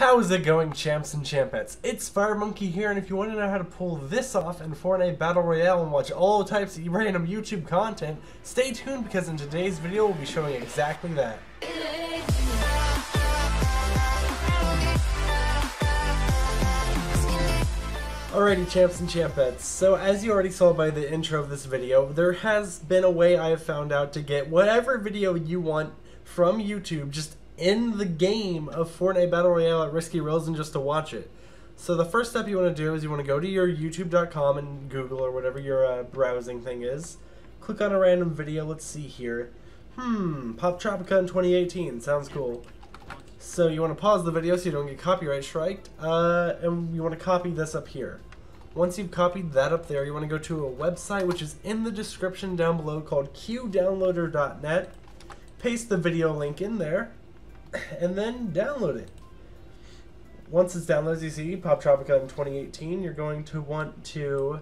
How's it going, champs and champettes? It's FireMonkey here, and if you want to know how to pull this off in Fortnite Battle Royale and watch all types of random YouTube content, stay tuned because in today's video we'll be showing exactly that. Alrighty, champs and champettes. So, as you already saw by the intro of this video, there has been a way I have found out to get whatever video you want from YouTube just in the game of Fortnite Battle Royale at Risky Reels and just to watch it. So the first step you want to do is you want to go to your youtube.com and Google or whatever your uh, browsing thing is. Click on a random video. Let's see here. Hmm, Poptropica in 2018. Sounds cool. So you want to pause the video so you don't get copyright striked. Uh, and you want to copy this up here. Once you've copied that up there, you want to go to a website which is in the description down below called qdownloader.net. Paste the video link in there and then download it. Once it's downloaded, you see, Poptropica in 2018, you're going to want to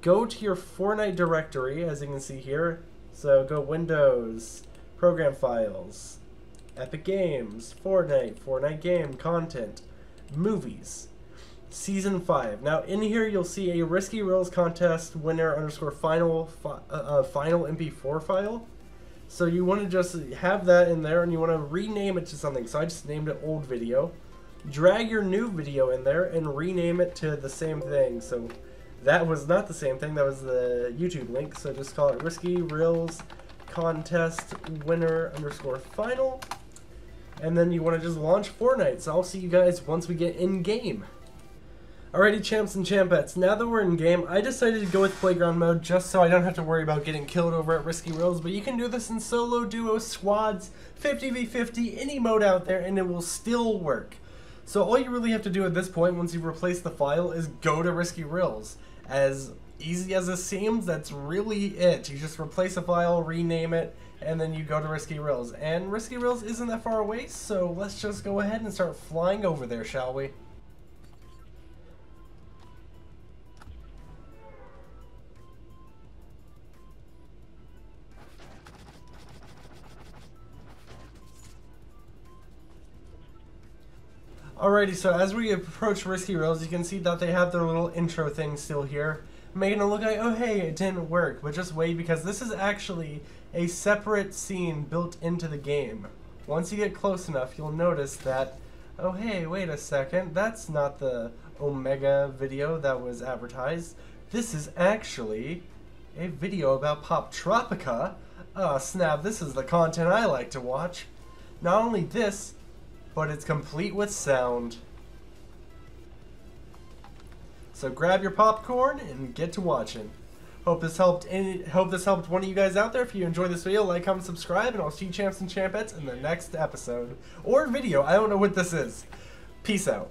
go to your Fortnite directory, as you can see here. So go Windows, Program Files, Epic Games, Fortnite, Fortnite Game, Content, Movies, Season 5. Now in here you'll see a Risky Reels Contest winner underscore final, fi uh, uh, final MP4 file. So you want to just have that in there and you want to rename it to something. So I just named it old video. Drag your new video in there and rename it to the same thing. So that was not the same thing. That was the YouTube link. So just call it Risky Reels Contest Winner underscore Final. And then you want to just launch Fortnite. So I'll see you guys once we get in game. Alrighty, champs and champettes, now that we're in game, I decided to go with playground mode just so I don't have to worry about getting killed over at Risky Reels, but you can do this in solo, duo, squads, 50v50, any mode out there, and it will still work. So all you really have to do at this point, once you've replaced the file, is go to Risky Reels. As easy as it seems, that's really it. You just replace a file, rename it, and then you go to Risky Reels. And Risky Reels isn't that far away, so let's just go ahead and start flying over there, shall we? Alrighty, so as we approach Risky Reels, you can see that they have their little intro thing still here, making it look like, oh hey, it didn't work, but just wait because this is actually a separate scene built into the game. Once you get close enough, you'll notice that, oh hey, wait a second, that's not the Omega video that was advertised. This is actually a video about Poptropica. Oh snap, this is the content I like to watch. Not only this, but it's complete with sound. So grab your popcorn and get to watching. Hope this helped any, hope this helped one of you guys out there. If you enjoyed this video, like, comment, subscribe, and I'll see champs and champettes in the next episode. Or video. I don't know what this is. Peace out.